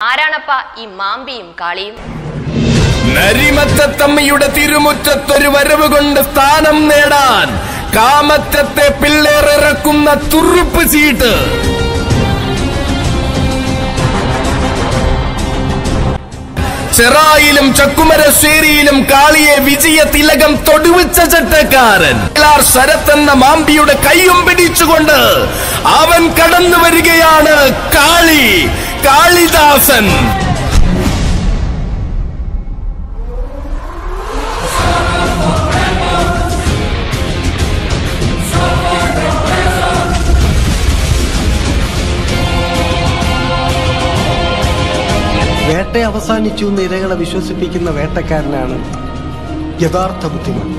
ആരാണപ്പ ഈ മാമ്പിയും കാളിയും? നരിമത്തമ്മയുടെ തിരുമുറ്റത്തൊരു വരവ് കൊണ്ട് സ്ഥാനം നേടാൻ കാമറ്റത്തെ പിള്ളേറിറക്കുന്ന തുറുപ്പ് ചീട്ട് ചെറായിലും ചക്കുമരശ്ശേരിയിലും കാളിയെ വിജയ തിലകം തൊടുവിച്ച ചട്ടക്കാരൻ. ആർ ശരത് എന്ന മാമ്പിയുടെ കൈയും പിടിച്ചുകൊണ്ട് അവൻ കടന്നു വരികയാണ് കാളി. കാളിദാസൻ വേട്ട അവസാനിച്ചു എന്ന് ഇരകളെ വിശ്വസിപ്പിക്കുന്ന വേട്ടക്കാരനാണ് യഥാർത്ഥ ബുദ്ധിമാൻ.